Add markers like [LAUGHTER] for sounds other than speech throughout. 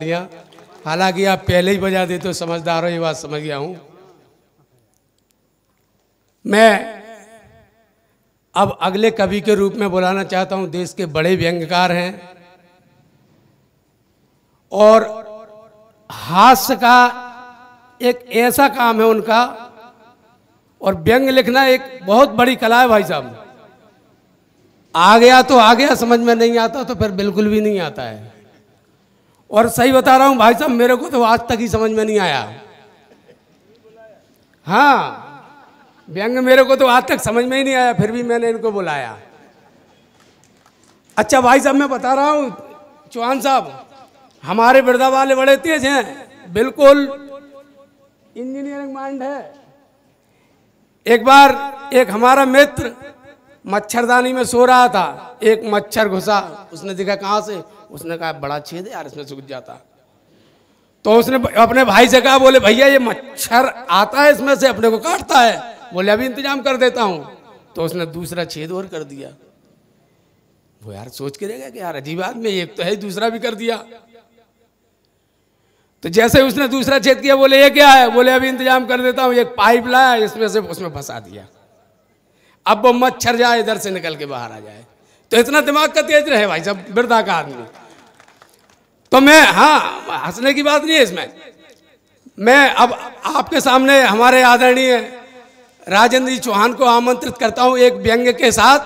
दिया। हालाँकि आप पहले ही बजा देते तो समझदार हो, ये बात समझ गया हूँ। मैं अब अगले कवि के रूप में बुलाना चाहता हूँ। देश के बड़े व्यंग्यकार हैं। और हास्य का एक ऐसा काम है उनका, और व्यंग लिखना एक बहुत बड़ी कला है भाई साहब। आ गया तो आ गया, समझ में नहीं आता तो फिर बिल्कुल भी नहीं आता है। और सही बता रहा हूँ, भाई साहब, मेरे को तो आज तक ही समझ में नहीं आया। हाँ व्यंग मेरे को तो आज तक समझ में ही नहीं आया, फिर भी मैंने इनको बुलाया। अच्छा भाई साहब, मैं बता रहा हूँ, चौहान साहब, हमारे बिरदा वाले बड़े तेज हैं, बिल्कुल इंजीनियरिंग माइंड है। एक बार एक हमारा मित्र मच्छरदानी में सो रहा था, एक मच्छर घुसा, उसने देखा कहाँ से? उसने कहा, बड़ा छेद यार, इसमें सूख जाता। तो उसने अपने भाई से कहा, बोले, भैया, ये मच्छर आता है इसमें से, अपने को काटता है। बोले, अभी इंतज़ाम कर देता हूँ। तो उसने दूसरा छेद और कर दिया। वो यार सोच के रहेगा कि यार, अजीब आदमी एक तो है, दूसरा भी कर दिया। तो जैसे उसने दूसरा छेद किया, बोले, ये क्या है? बोले, अभी इंतज़ाम कर देता हूँ, एक पाइप लाया, इसमें से उसमें फंसा दिया। अब वो मच्छर जाए, इधर से निकल के बाहर आ जाए। तो इतना दिमाग का तेज रहे भाई साहब वृद्धा का आदमी तो मैं हाँ हंसने की बात नहीं है इसमें। मैं अब आपके सामने हमारे आदरणीय राजेंद्र जी चौहान को आमंत्रित करता हूँ एक व्यंग्य के साथ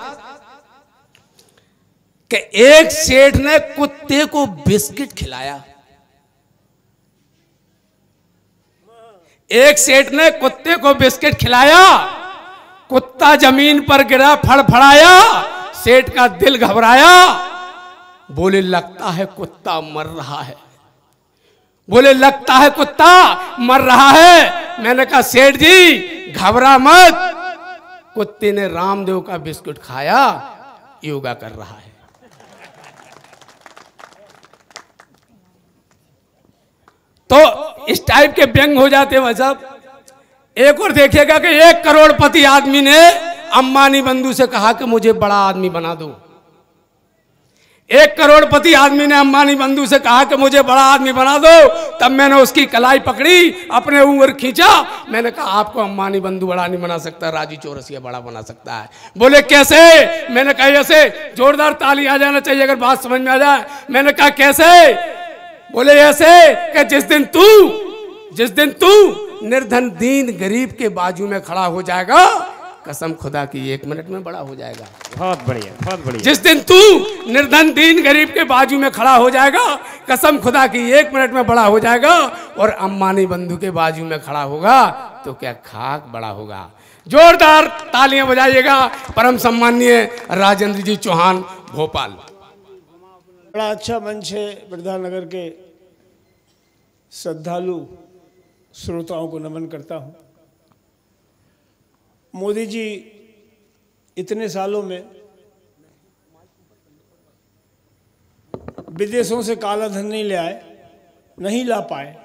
कि एक सेठ ने कुत्ते को बिस्किट खिलाया। एक सेठ ने कुत्ते को बिस्किट खिलाया, कुत्ता ज़मीन पर गिरा, फड़फड़ाया, सेठ का दिल घबराया बोले, लगता है कुत्ता मर रहा है। बोले, लगता है कुत्ता मर रहा है। मैंने कहा, सेठ जी, घबरा मत। कुत्ते ने रामदेव का बिस्कुट खाया, योगा कर रहा है। तो इस टाइप के व्यंग हो जाते हैं साहब। एक और देखिएगा कि एक करोड़पति आदमी ने अंबानी बंधु से कहा कि मुझे बड़ा आदमी बना दो। एक करोड़पति आदमी ने अंबानी बंधु से कहा कि मुझे बड़ा आदमी बना दो। तब मैंने उसकी कलाई पकड़ी, अपने उम्र खींचा। मैंने कहा, आपको अंबानी बंधु बड़ा नहीं बना सकता, राजू चौरसिया बड़ा बना सकता है। बोले, कैसे? मैंने कहा, ऐसे, जोरदार ताली आ जाना चाहिए अगर बात समझ में आ जाए। मैंने कहा, कैसे? बोले, ऐसे कि जिस दिन तू, जिस दिन तू निर्धन, दीन, गरीब के बाजू में खड़ा हो जाएगा कसम खुदा की एक मिनट में बड़ा हो जाएगा। बहुत बढ़िया बहुत बढ़िया। जिस दिन तू निर्धन दीन गरीब के बाजू में खड़ा हो जाएगा कसम खुदा की एक मिनट में बड़ा हो जाएगा और अम्बानी बंधु के बाजू में खड़ा होगा तो क्या खाक बड़ा होगा। जोरदार तालियाँ बजाइएगा परम सम्माननीय राजेंद्र जी चौहान भोपाल। बड़ा अच्छा मंच है वृद्धानगर के। श्रद्धालु श्रोताओं को नमन करता हूँ। मोदी जी इतने सालों में विदेशों से काला धन नहीं ले आए, नहीं ला पाए।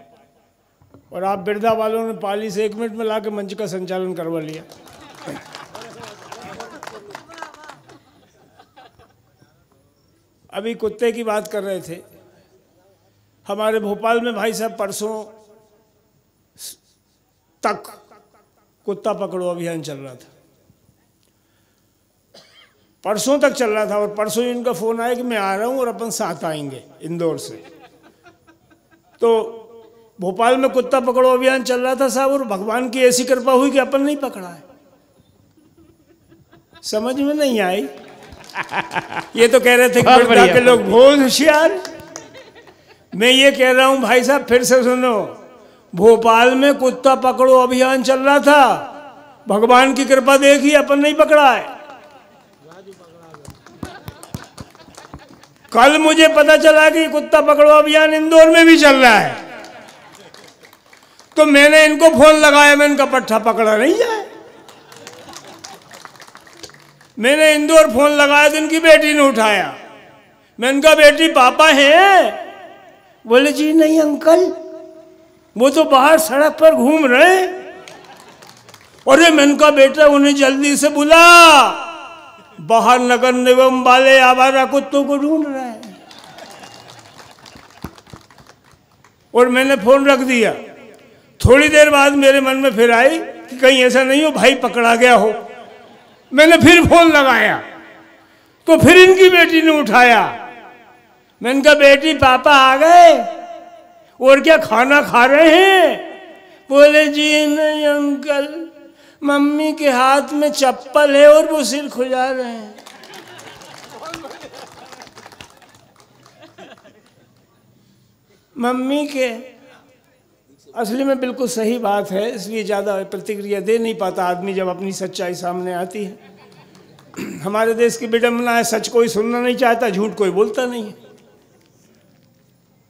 और आप बिरधा वालों ने पाली से एक मिनट में ला के मंच का संचालन करवा लिया। अभी कुत्ते की बात कर रहे थे। हमारे भोपाल में भाई साहब परसों तक कुत्ता पकड़ो अभियान चल रहा था। परसों तक चल रहा था और परसों ही इनका फ़ोन आया कि मैं आ रहा हूँ और अपन साथ आएँगे इंदौर से। तो भोपाल में कुत्ता पकड़ो अभियान चल रहा था साहब और भगवान की ऐसी कृपा हुई कि अपन नहीं पकड़ा है। समझ में नहीं आई? ये तो कह रहे थे कि के लोग बहुत होशियार। मैं ये कह रहा हूँ भाई साहब फिर से सुनो। भोपाल में कुत्ता पकड़ो अभियान चल रहा था। भगवान की कृपा देखी अपन नहीं पकड़ा है कल मुझे पता चला कि कुत्ता पकड़ो अभियान इंदौर में भी चल रहा है। तो मैंने इनको फ़ोन लगाया, मैं इनका पट्टा पकड़ा नहीं जाए मैंने इंदौर फ़ोन लगाया तो इनकी बेटी ने उठाया। मैं इनका बेटी पापा है। बोले, जी नहीं, अंकल। वो तो बाहर सड़क पर घूम रहे अरे, मैं का बेटा उन्हें जल्दी से बुला। बाहर नगर निगम वाले आवारा कुत्तों को ढूंढ रहे हैं। और मैंने फ़ोन रख दिया। थोड़ी देर बाद मेरे मन में फिर आई कि कहीं ऐसा नहीं हो, भाई पकड़ा गया हो। मैंने फिर फ़ोन लगाया। तो फिर इनकी बेटी ने उठाया। मैंने कहा बेटी, पापा आ गए। और क्या खाना खा रहे हैं? बोले, जी नहीं अंकल, मम्मी के हाथ में चप्पल है और वो सिर खुजा रहे हैं। मम्मी के, असली में बिल्कुल सही बात है, इसलिए ज़्यादा प्रतिक्रिया दे नहीं पाता आदमी जब अपनी सच्चाई सामने आती है। हमारे देश की विडम्बना है, सच कोई सुनना नहीं चाहता, झूठ कोई बोलता नहीं है।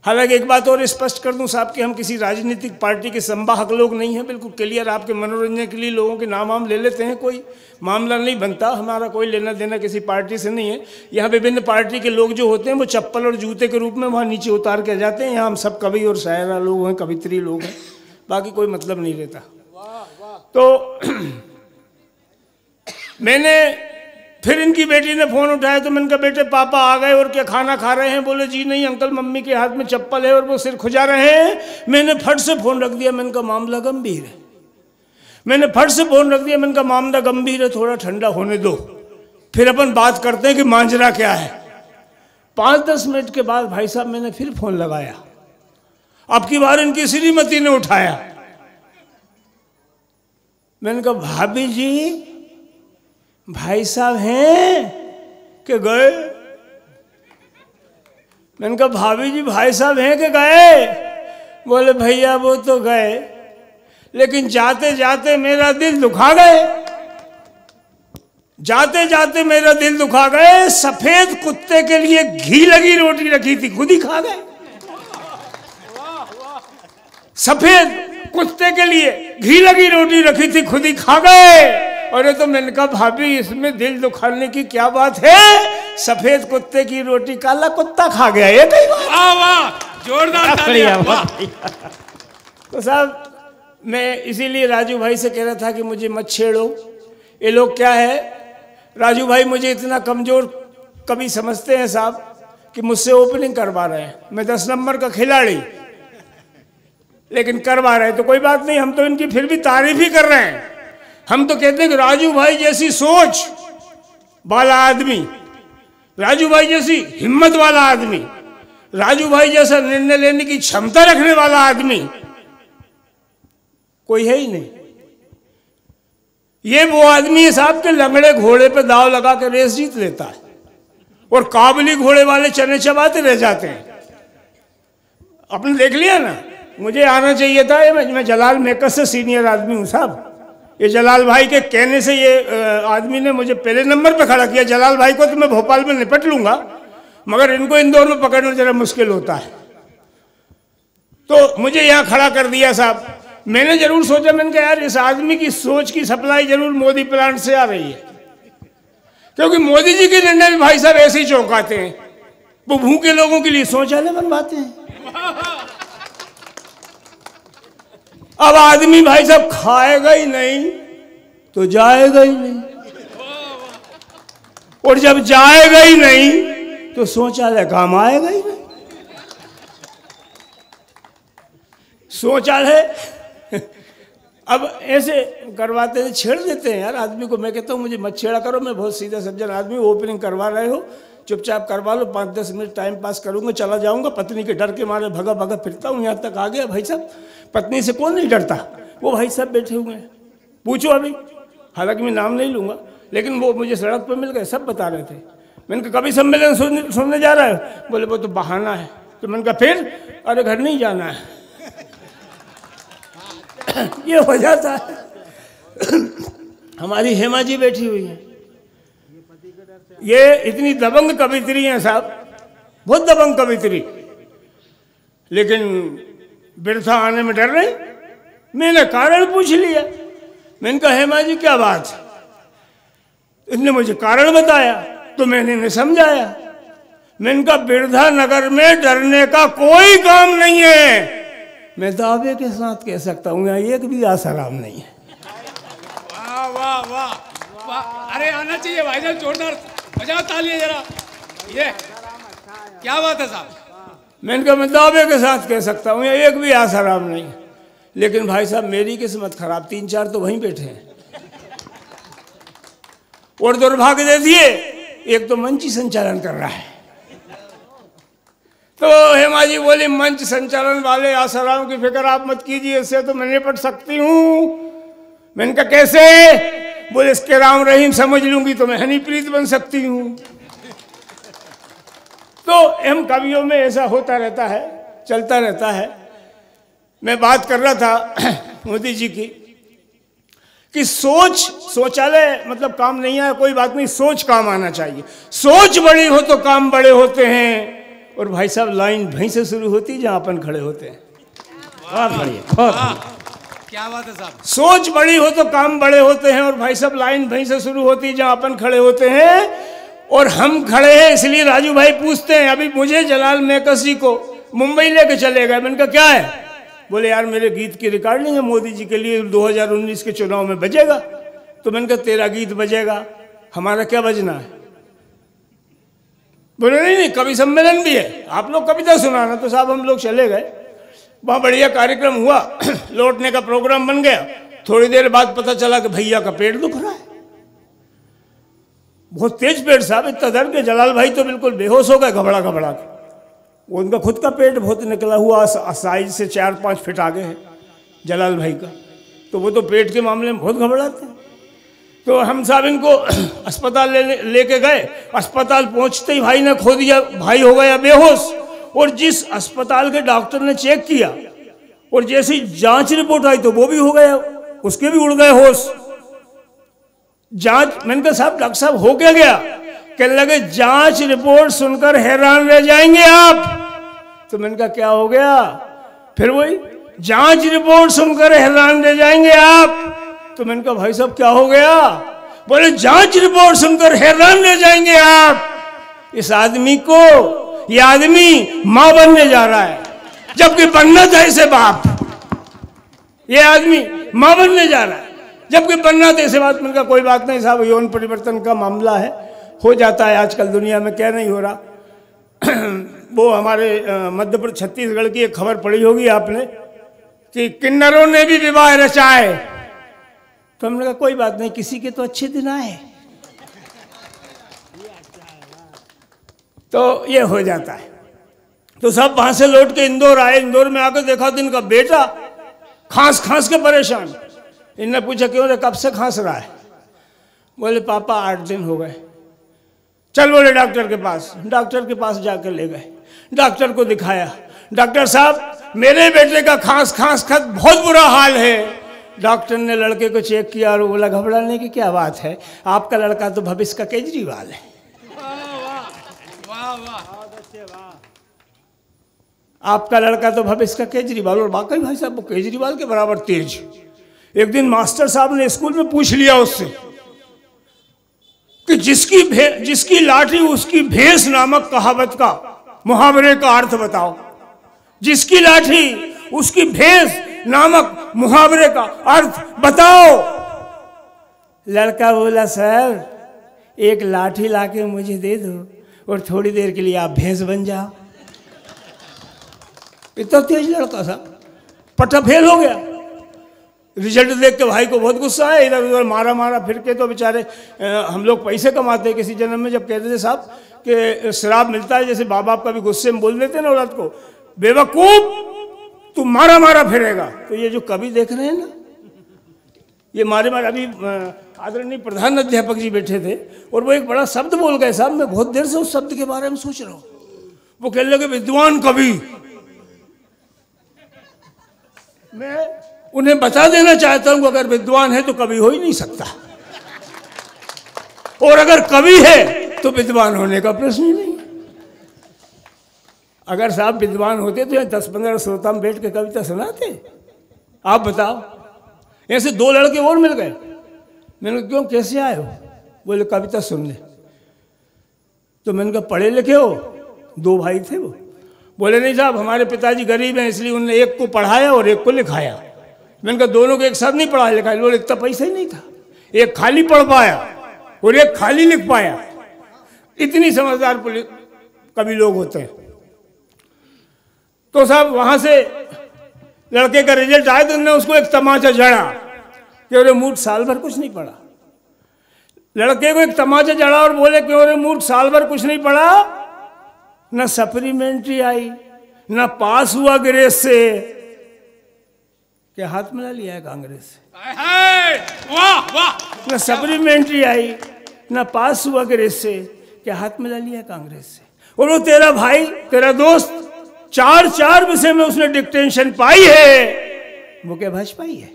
हालाँकि एक बात और स्पष्ट कर दूँ साहब कि हम किसी राजनीतिक पार्टी के संवाहक लोग नहीं हैं। बिल्कुल क्लियर आपके मनोरंजन के लिए लोगों के नाम वाम ले लेते हैं। कोई मामला नहीं बनता हमारा कोई लेना देना किसी पार्टी से नहीं है। यहाँ विभिन्न पार्टी के लोग जो होते हैं वो चप्पल और जूते के रूप में वहाँ नीचे उतार के जाते हैं। यहाँ हम सब कवि और शायरा लोग हैं कवित्री लोग हैं। बाकी कोई मतलब नहीं रहता। तो [CLEARS THROAT] मैंने फिर इनकी बेटी ने फ़ोन उठाया तो मैंने कहा, बेटे, पापा आ गए और क्या खाना खा रहे हैं? बोले, जी नहीं, अंकल, मम्मी के हाथ में चप्पल है और वो सिर खुजा रहे हैं। मैंने फट से फ़ोन रख दिया, मैंने कहा, मामला गंभीर है। मैंने फट से फ़ोन रख दिया, मैंने कहा, मामला गंभीर है, थोड़ा ठंडा होने दो। फिर अपन बात करते हैं कि मांजरा क्या है। पाँच दस मिनट के बाद भाई साहब, मैंने फिर फ़ोन लगाया। अब की बार इनकी श्रीमती ने उठाया। मैंने कहा, भाभी जी भाई साहब हैं? कि गए? मैंने कहा, भाभी जी, भाई साहब हैं कि गए? बोले, भैया, वो तो गए। लेकिन जाते जाते मेरा दिल दुखा गए। जाते जाते मेरा दिल दुखा गए। सफ़ेद कुत्ते के लिए घी लगी रोटी रखी थी, खुद ही खा गए। सफ़ेद कुत्ते के लिए घी लगी रोटी रखी थी, खुद ही खा गए। और ये तो मैंने कहा भाभी इसमें दिल दुखाने की क्या बात है? सफ़ेद कुत्ते की रोटी काला कुत्ता खा गया ये कई बात? वाह वाह जोरदार तो साहब मैं इसीलिए राजू भाई से कह रहा था कि मुझे मत छेड़ो। ये लोग क्या है? राजू भाई मुझे इतना कमज़ोर कभी समझते हैं साहब कि मुझसे ओपनिंग करवा रहे हैं। मैं दस नंबर का खिलाड़ी लेकिन करवा रहे हैं तो कोई बात नहीं हम तो इनकी फिर भी तारीफ़ ही कर रहे हैं। हम तो कहते हैं कि राजू भाई जैसी सोच वाला आदमी राजू भाई जैसी हिम्मत वाला आदमी राजू भाई जैसा निर्णय लेने की क्षमता रखने वाला आदमी कोई है ही नहीं। ये वो आदमी है साहब के लंगड़े घोड़े पे दाव लगा के रेस जीत लेता है और काबली घोड़े वाले चने चबाते रह जाते हैं। आपने देख लिया ना? मुझे आना चाहिए था मैं, मैं जलाल मेकस से सीनियर आदमी हूँ साहब। ये जलाल भाई के कहने से ये आदमी ने मुझे पहले नंबर पे खड़ा किया, जलाल भाई को तो मैं भोपाल में निपट लूँगा, मगर इनको इंदौर में पकड़ना जरा मुश्किल होता है। तो मुझे यहाँ खड़ा कर दिया साहब। मैंने ज़रूर सोचा, मैंने कहा, यार, इस आदमी की सोच की सप्लाई ज़रूर मोदी प्लांट से आ रही है, क्योंकि मोदी जी के निर्णय भाई साहब ऐसे ही चौंकाते हैं। वो भूखे लोगों के लिए शौचालय बनवाते हैं। अब आदमी भाई साहब खाएगा ही नहीं तो जाएगा ही नहीं। और जब जाएगा ही नहीं तो शौचालय काम आएगा ही नहीं। शौचालय अब ऐसे करवाते हैं, छेड़ देते हैं, यार आदमी को, मैं कहता हूँ, मुझे मत छेड़ा करो, मैं बहुत सीधा सज्जन आदमी ओपनिंग करवा रहे हो। चुपचाप करवा लो, पाँच दस मिनट टाइम पास करूँगा, चला जाऊँगा। पत्नी के डर के मारे भगा भगा फिरता हूँ, यहाँ तक आ गया भाई साहब। पत्नी से कौन नहीं डरता? वो भाई साहब बैठे हुए हैं। पूछो अभी। हालाँकि मैं नाम नहीं लूँगा, लेकिन वो मुझे सड़क पर मिल गए, सब बता रहे थे। मैंने कहा, कभी सम्मेलन सुनने जा रहा है? बोले, वो तो बहाना है। तो मैंने कहा, फिर? अरे, घर नहीं जाना है। [COUGHS] ये हो जाता है हमारी हेमा जी बैठी हुई है। ये इतनी दबंग कवित्री है साहब, बहुत दबंग कवित्री। लेकिन बिरथा आने में डर रही? मैंने कारण पूछ लिया। मैंने कहा हेमा जी, क्या बात इसने मुझे कारण बताया तो मैंने इन्हें समझाया। मैंने कहा बिरधा नगर में डरने का कोई काम नहीं है। मैं दावे के साथ कह सकता हूँ, यहाँ एक भी आसाराम नहीं है। वाह वाह वाह अरे आना चाहिए भाईजान जोरदार। बजाओ तालियाँ जरा। ये, क्या बात है साहब? मैंने कहा मैं दावे के साथ कह सकता हूँ एक भी आसाराम नहीं। लेकिन भाई साहब, मेरी किस्मत खराब, तीन चार तो वहीं बैठे हैं। और दुर्भाग्य दे दिए, एक तो मंच ही संचालन कर रहा है। तो हेमा जी बोली, मंच संचालन वाले आसाराम की फ़िक्र आप मत कीजिए, इससे तो मैं निपट सकती हूँ। मैंने कहा कैसे बोले, इसके राम रहीम समझ लूँगी तो मैं हनीप्रीत बन सकती हूँ। तो हम कवियों में ऐसा होता रहता है, चलता रहता है। मैं बात कर रहा था [CLEARS THROAT] मोदी जी की, कि सोच, शौचालय मतलब काम नहीं आया, कोई बात नहीं, सोच काम आना चाहिए। सोच बड़ी हो तो काम बड़े होते हैं, और भाई साहब, लाइन वहीं से शुरू होती है, जहाँ अपन खड़े होते हैं। बहुत बढ़िया, बहुत। क्या बात है साहब? सोच बड़ी हो तो काम बड़े होते हैं और भाई साहब लाइन वहीं से शुरू होती है जहाँ अपन खड़े होते हैं। और हम खड़े हैं इसलिए राजू भाई पूछते हैं, अभी मुझे जलाल मैकसी को मुंबई लेके चले गए। मैंने कहा, क्या है? बोले, यार, मेरे गीत की रिकॉर्डिंग है मोदी जी के लिए 2019 के चुनाव में बजेगा। तो मैंने कहा, तेरा गीत बजेगा, हमारा क्या बजना है? बोले, नहीं नहीं, कवि सम्मेलन भी है। आप लोग कविता सुनाना। तो साहब हम लोग चले गए। वहाँ बढ़िया कार्यक्रम हुआ। [CLEARS THROAT] लौटने का प्रोग्राम बन गया। थोड़ी देर बाद पता चला कि भैया का पेट दुख रहा है। बहुत तेज पेट साहब, इतना दर्द के, जलाल भाई तो बिल्कुल बेहोश हो गए घबरा घबरा के। वो उनका खुद का पेट बहुत निकला हुआ साइज़ से चार पाँच फिट आगे है, जलाल भाई का। तो वो तो पेट के मामले में बहुत घबराते तो हम साहब इनको [CLEARS THROAT] अस्पताल ले, लेके गए। अस्पताल पहुँचते ही भाई ने खो दिया, भाई हो गया बेहोश। और जिस अस्पताल के डॉक्टर ने चेक किया, और जैसी जाँच रिपोर्ट आई तो वो भी हो गया, उसके भी उड़ गए होश। जाँच, मैंने कहा, साहब, डॉक्टर साहब, हो क्या गया? कहने लगे, जाँच रिपोर्ट सुनकर हैरान रह जाएँगे आप। तो मैंने कहा, क्या हो गया? फिर वही, जाँच रिपोर्ट सुनकर हैरान रह जाएँगे आप। तो मैंने कहा, भाई साहब, क्या हो गया? बोले, जाँच रिपोर्ट सुनकर हैरान रह जाएँगे आप। इस आदमी को ये आदमी माँ बनने जा रहा है, जबकि बनना था इसे बाप। ये आदमी माँ बनने जा रहा है, जबकि बनना था इसे बात कहा, कोई बात नहीं साहब, यौन परिवर्तन का मामला है, हो जाता है, आजकल दुनिया में क्या नहीं हो रहा। [CLEARS THROAT] वो हमारे मध्य प्रदेश छत्तीसगढ़ की एक खबर पड़ी होगी आपने, कि किन्नरों ने भी विवाह रचाए। तो हमने कहा, कोई बात नहीं, किसी के तो अच्छे दिन आए तो ये हो जाता है। तो सब वहाँ से लौट के इंदौर आए, इंदौर में आकर देखा तो इनका बेटा खांस खांस के परेशान। इनने पूछा, क्यों रे, कब से खांस रहा है? बोले, पापा, आठ दिन हो गए। चल बोले डॉक्टर के पास। डॉक्टर के पास जाकर ले गए। डॉक्टर को दिखाया। डॉक्टर साहब, मेरे बेटे का खांस खांस खत बहुत बुरा हाल है। डॉक्टर ने लड़के को चेक किया और बोला, घबराने की क्या बात है? आपका लड़का तो भविष्य का केजरीवाल है वाह वाह आपका लड़का तो भविष्य का केजरीवाल और वाकई भाई साहब वो केजरीवाल के बराबर तेज। एक दिन मास्टर साहब ने स्कूल में पूछ लिया उससे कि जिसकी जिसकी लाठी, उसकी भेस नामक कहावत का, मुहावरे का अर्थ बताओ। जिसकी लाठी, उसकी भेस नामक मुहावरे का अर्थ बताओ। लड़का बोला, सर, एक लाठी लाके मुझे दे दो और थोड़ी देर के लिए आप भैंस बन जाओ। इतना तेज लड़का था। पट्टा फेल हो गया। रिज़ल्ट देख के भाई को बहुत गुस्सा आया। इधर उधर मारा मारा, फिर के तो बेचारे हम लोग पैसे कमाते किसी जन्म में, जब कहते थे साहब कि शराब मिलता है, जैसे बाप बाप का भी गुस्से में बोल देते ना औरत को, बेवकूफ़, तू मारा मारा फिरेगा। तो ये जो कवि देख रहे हैं ना, ये मारे मारे, अभी आदरणीय प्रधान अध्यापक जी बैठे थे और वो एक बड़ा शब्द बोल गए, साहब, मैं बहुत देर से उस शब्द के बारे में सोच रहा हूँ। वो कहने लगे, विद्वान कवि मैं उन्हें बता देना चाहता हूँ, अगर विद्वान है तो कभी हो ही नहीं सकता। और अगर कवि है तो विद्वान होने का प्रश्न ही नहीं। अगर साहब विद्वान होते तो यहाँ दस पंद्रह श्रोता में बैठ के कविता सुनाते। आप बताओ। ऐसे दो लड़के और मिल गए। मैंने क्यों, कैसे आए हो? बोले, कविता सुनने तो मैंने कहा, पढ़े लिखे हो? दो भाई थे वो। बोले, नहीं साहब, हमारे पिताजी गरीब हैं, इसलिए उन्होंने एक को पढ़ाया और एक को लिखाया। मैंने कहा, दोनों को एक साथ नहीं पढ़ाया, लिखाया। बोले, इतना पैसा ही नहीं था। एक खाली पढ़ पाया और एक खाली लिख पाया। इतनी समझदार कभी लोग होते हैं। तो साहब, वहाँ से लड़के का रिज़ल्ट आया तो उन्होंने उसको एक तमाचा जड़ा कि अरे मूर्ख साल भर कुछ नहीं पढ़ा। लड़के को एक तमाचा जड़ा और बोले कि अरे मूर्ख साल भर कुछ नहीं पढ़ा। न सप्लीमेंट्री आई न पास हुआ ग्रेस से। क्या हाथ मिला लिया है कांग्रेस से? न सप्लीमेंट्री आई न पास हुआ ग्रेस से। क्या हाथ मिला लिया है कांग्रेस से? और वो तेरा भाई तेरा दोस्त चार चार विषय में उसने डिक्टेंशन पाई है। वो क्या भाजपा ही? है।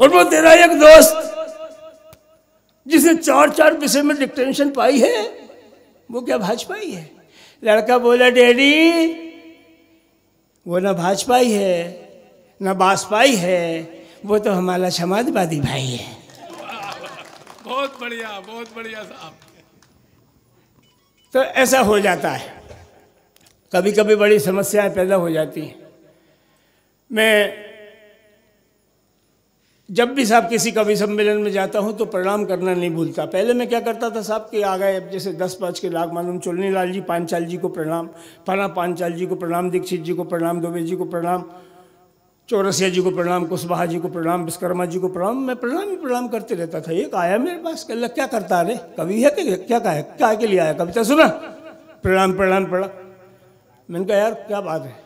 और वो तेरा एक दोस्त जिसने चार चार विषय में डिक्टेंशन पाई है वो क्या भाजपा ही है? लड़का बोला डैडी वो ना भाजपा ही है ना बासपा ही है वो तो हमारा समाजवादी भाई है। बहुत बढ़िया बहुत बढ़िया साहब। तो ऐसा हो जाता है। कभी कभी बड़ी समस्याएँ पैदा हो जाती हैं। मैं जब भी साहब किसी कवि सम्मेलन में जाता हूँ तो प्रणाम करना नहीं भूलता। पहले मैं क्या करता था, साहब कि आ गए जैसे दस पाँच के लाख मालूम, चुलनी लाल जी, पांचाल जी को प्रणाम, फला पांचाल जी को प्रणाम, दीक्षित जी को प्रणाम, दुबे जी को प्रणाम, चौरसिया जी को प्रणाम, कुशवाहा जी को प्रणाम, विश्वकर्मा जी को प्रणाम, मैं प्रणाम ही प्रणाम करते रहता था। एक आया मेरे पास कल क्या करता अरे कवि है क्या? कहा क्या के लिए आया? कविता सुना। प्रणाम प्रणाम प्रणाम। मैंने कहा, यार, क्या बात है?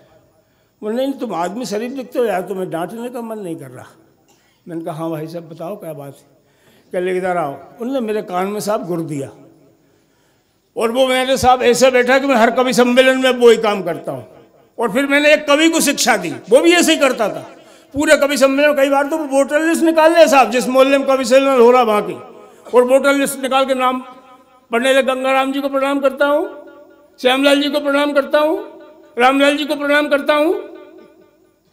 बोले, नहीं, तुम आदमी शरीफ दिखते हो यार, तुम्हें डांटने का मन नहीं कर रहा। मैंने कहा हाँ भाई साहब, बताओ क्या बात है? कल इधर आओ उनने मेरे कान में साहब गुर दिया। और वो मेरे साहब ऐसे बैठा कि मैं हर कवि सम्मेलन में वो ही काम करता हूँ। और फिर मैंने एक कवि को शिक्षा दी, वो भी ऐसे ही करता था। पूरे कवि सम्मेलन, कई बार तो वोटर लिस्ट निकाल ले साहब, जिस मोहल्ले में कवि सम्मेलन हो रहा वहाँ की। और वोटर लिस्ट निकाल के नाम पढ़ने लगे। गंगाराम जी को प्रणाम करता हूँ, श्यामलाल जी को प्रणाम करता हूँ, रामलाल जी को प्रणाम करता हूँ।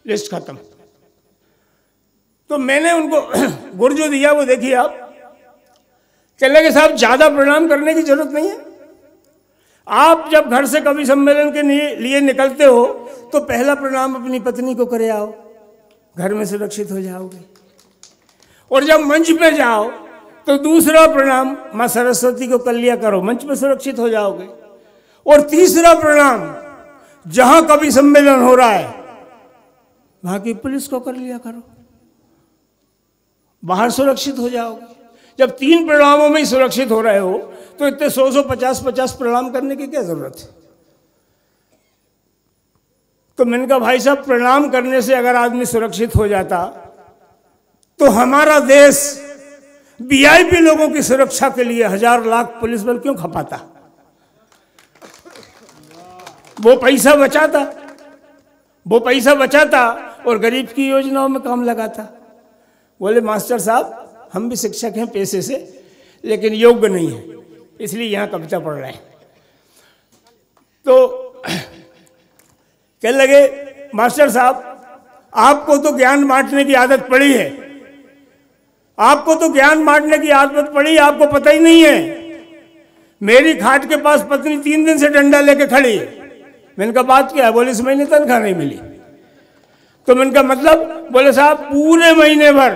लिस्ट खत्म। तो मैंने उनको [CLEARS THROAT] गुर जो दिया, वो देखिए आप। कह लगे साहब ज़्यादा प्रणाम करने की ज़रूरत नहीं है। आप जब घर से कवि सम्मेलन के लिए निकलते हो तो पहला प्रणाम अपनी पत्नी को करे आओ। घर में सुरक्षित हो जाओगे। और जब मंच पे जाओ तो दूसरा प्रणाम माँ सरस्वती को कर लिया करो। मंच पे सुरक्षित हो जाओगे। और तीसरा प्रणाम, जहाँ कवि सम्मेलन हो रहा है, वहाँ की पुलिस को कर लिया करो। बाहर सुरक्षित हो जाओगे जब तीन प्रणामों में ही सुरक्षित हो रहे हो तो इतने सौ सौ पचास पचास प्रणाम करने की क्या ज़रूरत है? तो मैंने कहा, भाई साहब, प्रणाम करने से अगर आदमी सुरक्षित हो जाता तो हमारा देश वीआईपी लोगों की सुरक्षा के लिए हज़ार लाख पुलिस बल क्यों खपाता? वो पैसा बचाता, वो पैसा बचाता और गरीब की योजनाओं में काम लगाता। बोले, मास्टर साहब, हम भी शिक्षक हैं पैसे से, लेकिन योग्य नहीं है, इसलिए यहाँ कविता पढ़ रहे हैं। तो कह लगे, मास्टर साहब, आपको तो ज्ञान बांटने की आदत पड़ी है। आपको तो ज्ञान बांटने की आदत पड़ी, आपको पता ही नहीं है। मेरी खाट के पास पत्नी तीन दिन से डंडा लेके खड़ी है। मैंने कहा, बात क्या है? बोले, इस महीने तनख्वाह नहीं मिली। तो मैंने कहा मतलब? बोले, साहब, पूरे महीने भर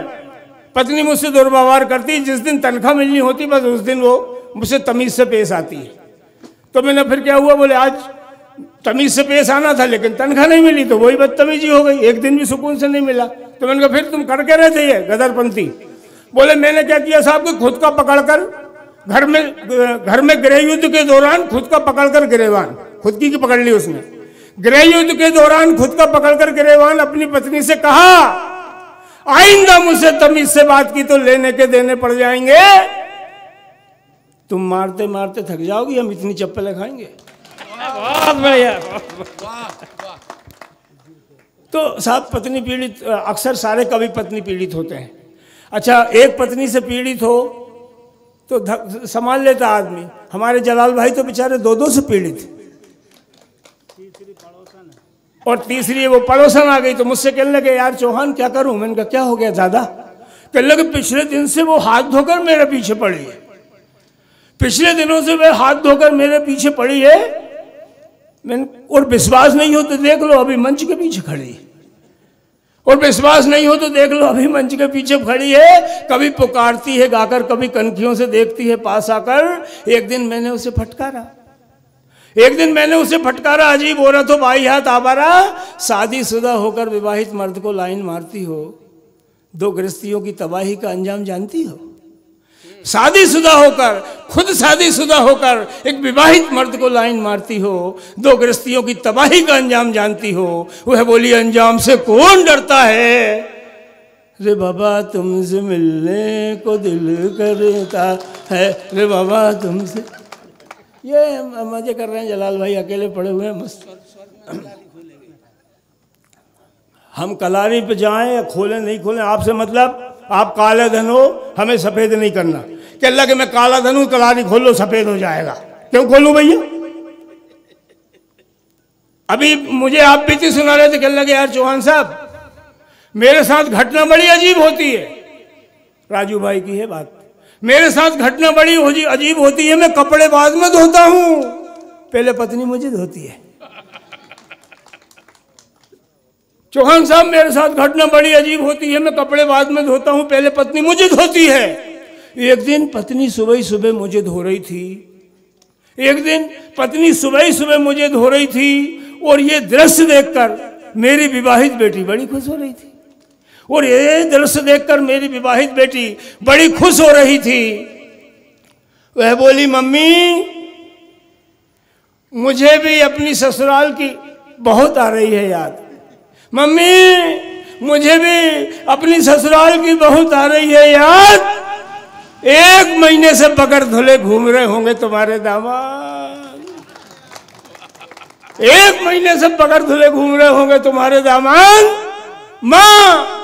पत्नी मुझसे दुर्व्यवहार करती जिस दिन तनख्वाह मिलनी होती, बस उस दिन वो मुझसे तमीज से पेश आती है। तो मैंने फिर क्या हुआ, बोले, आज तमीज से पेश आना था, लेकिन तनख्वाह नहीं मिली तो वही बदतमीजी हो गई, एक दिन भी सुकून से नहीं मिला। तो मैंने कहा, फिर तुम करके रहते ये गदरपंथी? बोले, मैंने क्या किया साहब कि खुद का पकड़कर घर में घर में गृह युद्ध के दौरान खुद का पकड़कर गिरेवान खुद की पकड़ ली उसने। गृह युद्ध के दौरान खुद का पकड़कर गिरेवान अपनी पत्नी से कहा आइंदा मुझसे तमीज से बात की तो लेने के देने पड़ जाएँगे। तुम मारते मारते थक जाओगी हम इतनी चप्पलें खाएँगे। बहुत बढ़िया। तो साहब पत्नी पीड़ित अक्सर सारे कवि पत्नी पीड़ित होते हैं। अच्छा एक पत्नी से पीड़ित हो तो संभाल लेता आदमी। हमारे जलाल भाई तो बेचारे दो दो से पीड़ित। और तीसरी वो पड़ोसन आ गई तो मुझसे कहने लगे, यार चौहान, क्या करूँ? मैंने कहा, क्या हो गया ज़्यादा कहने लगे, पिछले दिन से वो हाथ धोकर मेरे पीछे पड़ी है। पिछले दिनों से वह हाथ धोकर मेरे पीछे पड़ी है। मैंने, और विश्वास नहीं हो तो देख लो, अभी मंच के पीछे खड़ी है। और विश्वास नहीं हो तो देख लो, अभी मंच के पीछे खड़ी है। कभी पुकारती है, गाकर कभी कनखियों से देखती है, पास आकर एक दिन मैंने उसे फटकारा। एक दिन मैंने उसे फटकारा, अजीब हो रहा तो भाई हाथ आबारा शादीशुदा होकर विवाहित मर्द को लाइन मारती हो। दो गृहस्थियों की तबाही का अंजाम जानती हो? शादीशुदा होकर, खुद शादीशुदा होकर एक विवाहित मर्द को लाइन मारती हो। दो गृहस्थियों की तबाही का अंजाम जानती हो। वह बोली, अंजाम से कौन डरता है? रे बाबा, तुमसे मिलने को दिल करता है। रे बाबा, तुमसे ये मज़े कर रहे हैं जलाल भाई, अकेले पड़े हुए हैं, मस्त। हम कलारी पे जाएँ या खोलें, नहीं खोलें, आपसे मतलब आप काले धन हो, हमें सफ़ेद नहीं करना। कि अल्लाह के मैं काला धन हूँ, कलारी खोलो सफ़ेद हो जाएगा। क्यों खोलूं भैया? अभी मुझे आप बीती सुना रहे थे कि अल्लाह के यार चौहान साहब, मेरे साथ घटना बड़ी अजीब होती है। राजू भाई की है बात। मेरे साथ घटना बड़ी हो जी अजीब होती है मैं कपड़े बाद में धोता हूँ। पहले पत्नी मुझे धोती है। चौहान साहब मेरे साथ घटना बड़ी अजीब होती है मैं कपड़े बाद में धोता हूँ पहले पत्नी मुझे धोती है। एक दिन पत्नी सुबह ही सुबह मुझे धो रही थी। एक दिन पत्नी सुबह ही सुबह मुझे धो रही थी और ये दृश्य देखकर मेरी विवाहित बेटी बड़ी खुश हो रही थी। और ये दृश्य देखकर मेरी विवाहित बेटी बड़ी खुश हो रही थी। वह बोली, मम्मी, मुझे भी अपनी ससुराल की बहुत आ रही है याद। मम्मी, मुझे भी अपनी ससुराल की बहुत आ रही है याद। एक महीने से बगैर धुले घूम रहे होंगे तुम्हारे दामाद। एक महीने से बगैर धुले घूम रहे होंगे तुम्हारे दामाद। माँ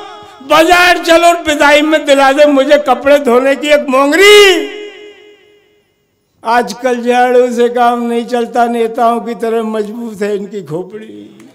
बाज़ार चलो और विदाई में दिला दे, मुझे कपड़े धोने की एक मोंगरी। आजकल झाड़ू से काम नहीं चलता, नेताओं की तरह मज़बूत है इनकी खोपड़ी।